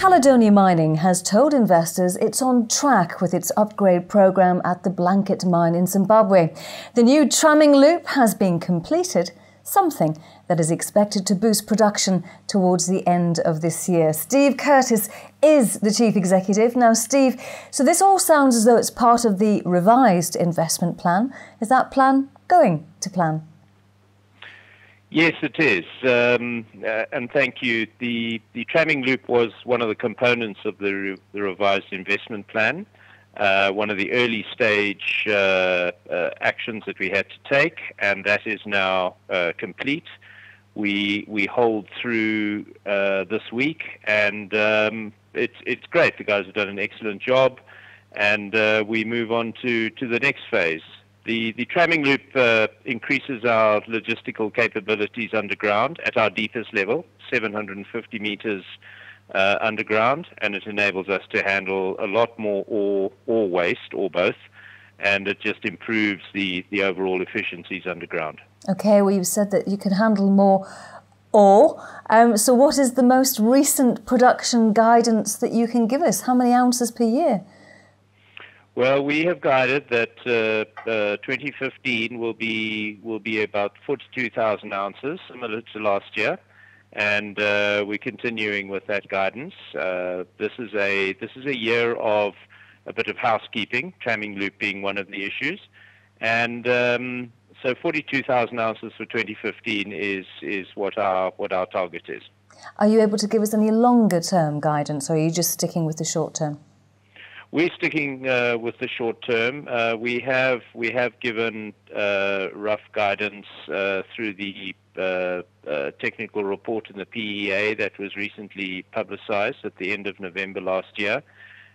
Caledonia Mining has told investors it's on track with its upgrade program at the Blanket mine in Zimbabwe. The new tramming loop has been completed, something that is expected to boost production towards the end of this year. Steve Curtis is the chief executive. Now, Steve, so this all sounds as though it's part of the revised investment plan. Is that plan going to plan? Yes, it is, um, uh, and thank you. The the tramming loop was one of the components of the, re- the revised investment plan. Uh, one of the early stage uh, uh actions that we had to take, and that is now uh, complete. We we hold through uh, this week, and um, it's it's great. The guys have done an excellent job, and we move on to to the next phase. The, the tramming loop uh, increases our logistical capabilities underground at our deepest level, 750 meters uh, underground, and it enables us to handle a lot more ore, ore waste, or both, and it just improves the, the overall efficiencies underground. Okay, well, you've said that you can handle more ore. Um, so, what is the most recent production guidance that you can give us? How many ounces per year? Well, we have guided that uh, uh, 2015 will be will be about 42,000 ounces, similar to last year, and uh, we're continuing with that guidance. This is a this is a year of a bit of housekeeping, tramming loop being one of the issues, and um, so 42,000 ounces for 2015 is is what our what our target is. Are you able to give us any longer term guidance, or are you just sticking with the short term? We're sticking uh, with the short term. Uh, we have we have given uh, rough guidance uh, through the uh, uh, technical report in the PEA that was recently publicized at the end of November last year.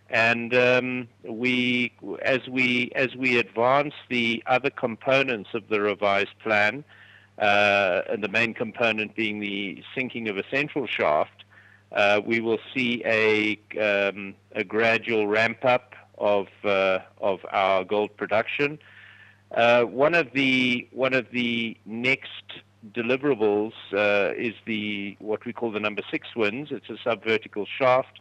And um, we, as we as we advance the other components of the revised plan, and the main component being the sinking of a central shaft, we will see a, um, a gradual ramp up of, uh, of our gold production. Uh, one of the one of the next deliverables uh, is the what we call the number six winze. It's a subvertical shaft,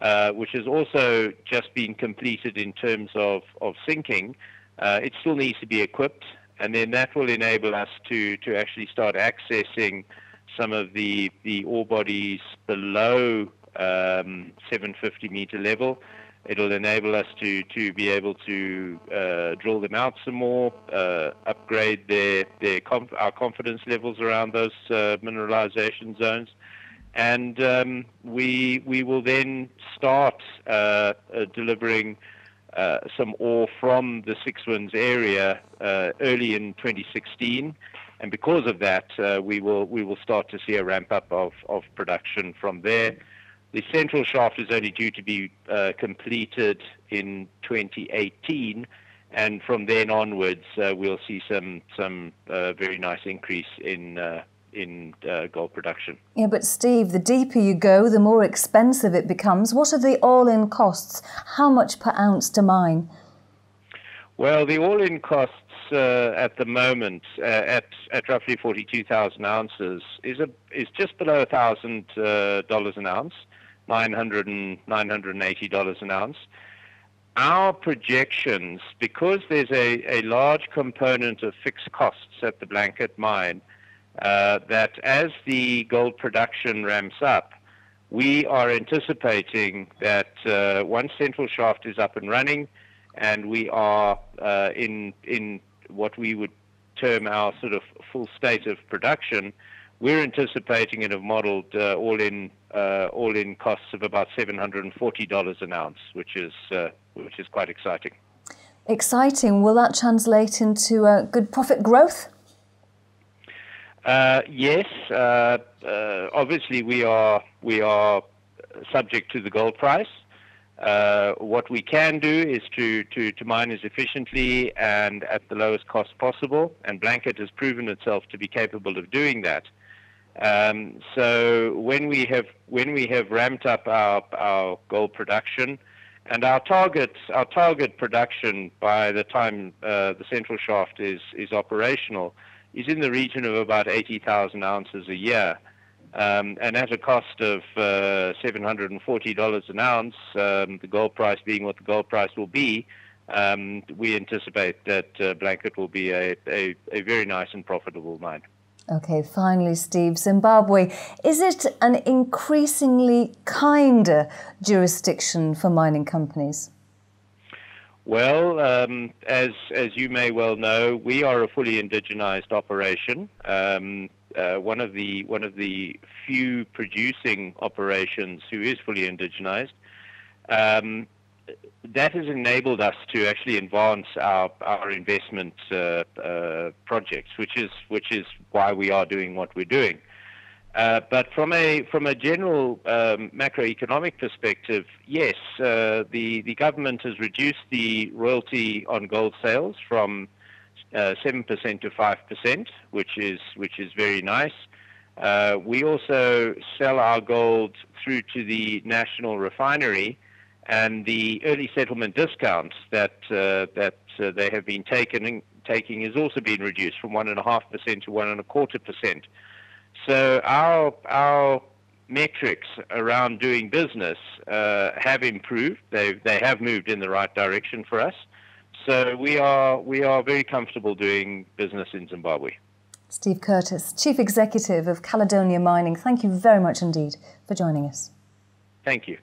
uh, which has also just been completed in terms of of sinking. Uh, it still needs to be equipped, and then that will enable us to to actually start accessing some of the, the ore bodies below um, 750 meter level. It'll enable us to, to be able to uh, drill them out some more, uh, upgrade their, their conf- our confidence levels around those uh, mineralization zones. And um, we, we will then start uh, uh, delivering uh, some ore from the Six Winze area early in 2016 and because of that, uh, we will we will start to see a ramp up of, of production from there. The central shaft is only due to be uh, completed in 2018, and from then onwards, uh, we'll see some some uh, very nice increase in uh, in uh, gold production. Yeah, but Steve, the deeper you go, the more expensive it becomes. What are the all-in costs? How much per ounce to mine? Well, the all-in costs uh, at the moment uh, at at roughly 42,000 ounces is a is just below thousand uh, dollars an ounce, 900 and 980 dollars an ounce. Our projections, because there's a, a large component of fixed costs at the Blanket mine, uh, that as the gold production ramps up, we are anticipating that uh, once Central Shaft is up and running, and we are uh, in in what we would term our sort of full state of production, we're anticipating and have modeled uh, all-in uh, all-in costs of about $740 an ounce, which is uh, which is quite exciting. Exciting. Will that translate into uh, good profit growth? Uh, yes. Uh, obviously, we are we are subject to the gold price. Uh, what we can do is to, to, to mine as efficiently and at the lowest cost possible, and Blanket has proven itself to be capable of doing that. Um, so when we have when we have ramped up our, our gold production, and our target our target production by the time uh, the central shaft is is operational is in the region of about 80,000 ounces a year. Um, and at a cost of uh, $740 an ounce, um, the gold price being what the gold price will be, um, we anticipate that uh, Blanket will be a, a, a, very nice and profitable mine. Okay, finally, Steve, Zimbabwe. Is it an increasingly kinder jurisdiction for mining companies? Well, um, as as you may well know, we are a fully indigenized operation. Um, uh, one of the one of the few producing operations who is fully indigenized. Um, that has enabled us to actually advance our our investment uh, uh, projects, which is which is why we are doing what we're doing. Uh, but from a from a general um, macroeconomic perspective, yes, uh, the the government has reduced the royalty on gold sales from seven percent to five percent, which is which is very nice. Uh, we also sell our gold through to the national refinery, and the early settlement discounts that uh, that they have been taking taking has also been reduced from one and a half percent to one and a quarter percent. So our our metrics around doing business uh, have improved. They they have moved in the right direction for us. So we are we are very comfortable doing business in Zimbabwe. Steve Curtis, Chief Executive of Caledonia Mining, thank you very much indeed for joining us. Thank you.